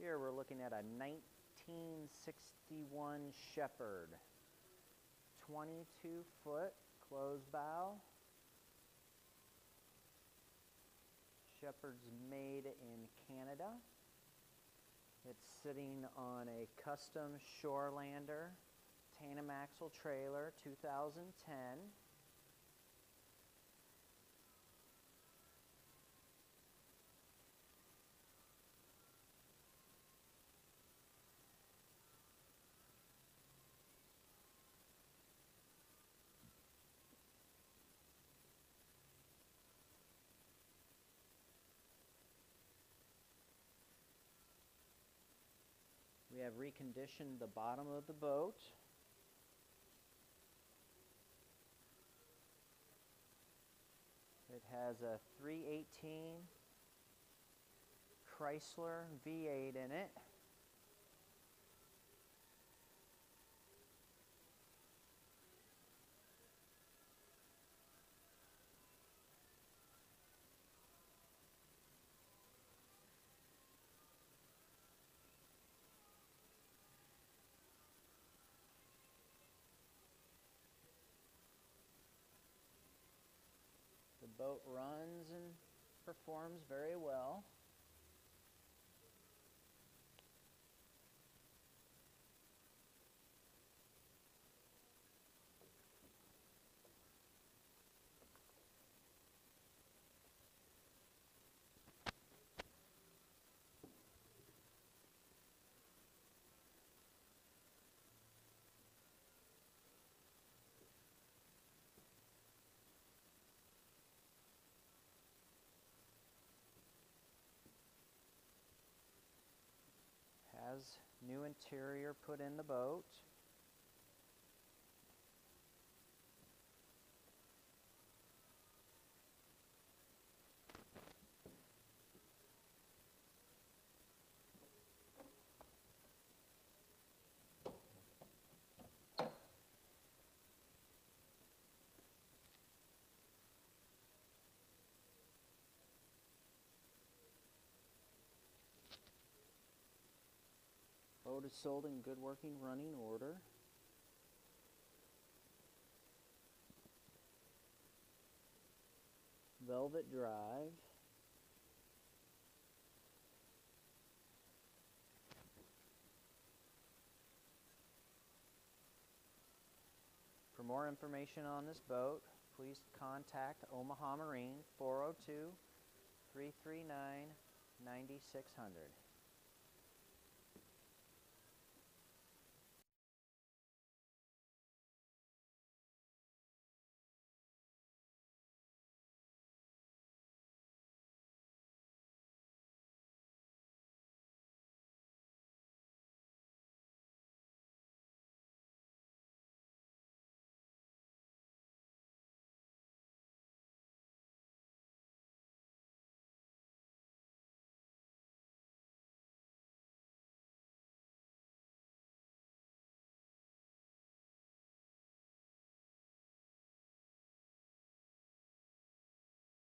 Here we're looking at a 1961 Shepherd. 22 foot closed bow. Shepherd's made in Canada. It's sitting on a custom Shoreland'r tandem axle trailer 2010. We have reconditioned the bottom of the boat. It has a 318 Chrysler V8 in it. Boat runs and performs very well. Has new interior put in the boat. Is sold in good working running order. Velvet Drive. For more information on this boat, please contact Omaha Marine 402 339 9600.